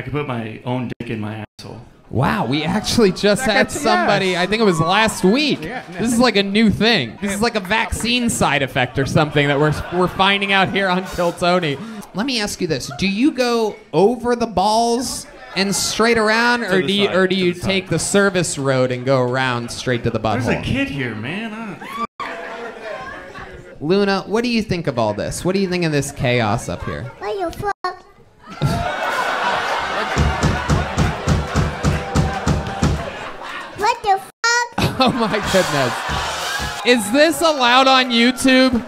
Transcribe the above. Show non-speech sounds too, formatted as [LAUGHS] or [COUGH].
I could put my own dick in my asshole. Wow, we actually just That had got- somebody, yes. I think it was last week. Yeah, no. This is like a new thing. This is like a vaccine [LAUGHS] side effect or something that we're, we're finding out here on Kill Tony. Let me ask you this. Do you go over the balls and straight around, or the do you, side, or do to you the take the service road and go around straight to the There's a butthole? kid here, man. Ah, I- Luna, what do you think of all this? What do you think of this chaos up here? What you fuck? What the fuck? [LAUGHS] Oh my goodness. Is this allowed on YouTube?